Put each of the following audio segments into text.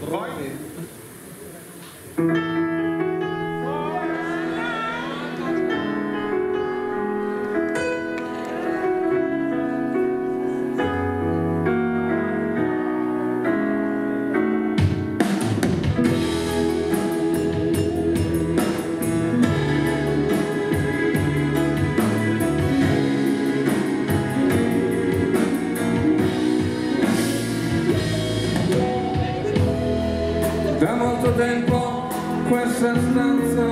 Рой. da molto tempo questa stanza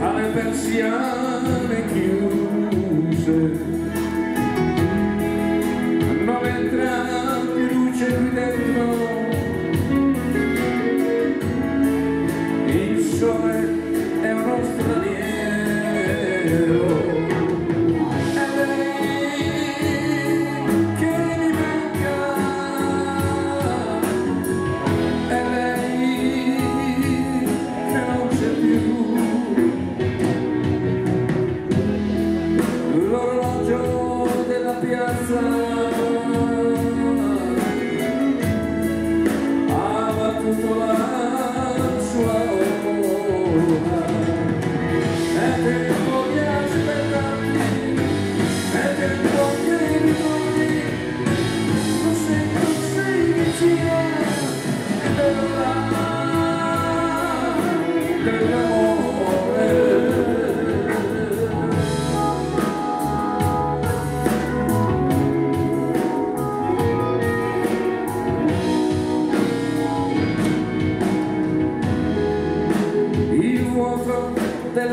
ha le persiane chiuse.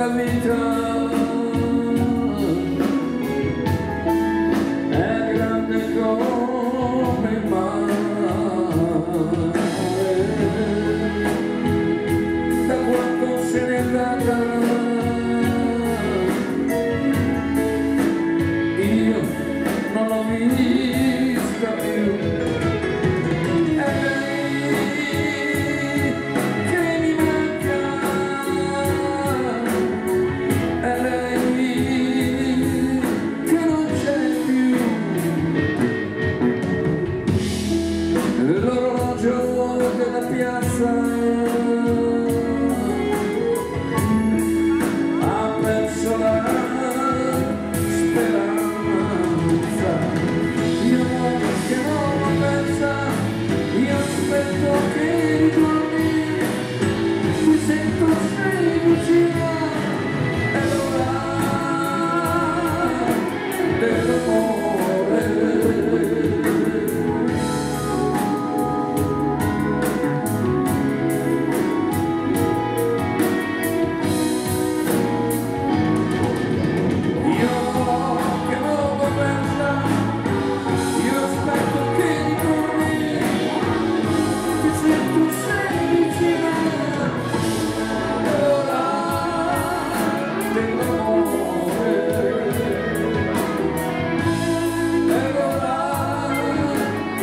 la vita. È grande come mai mare. Da quando se n'è andata.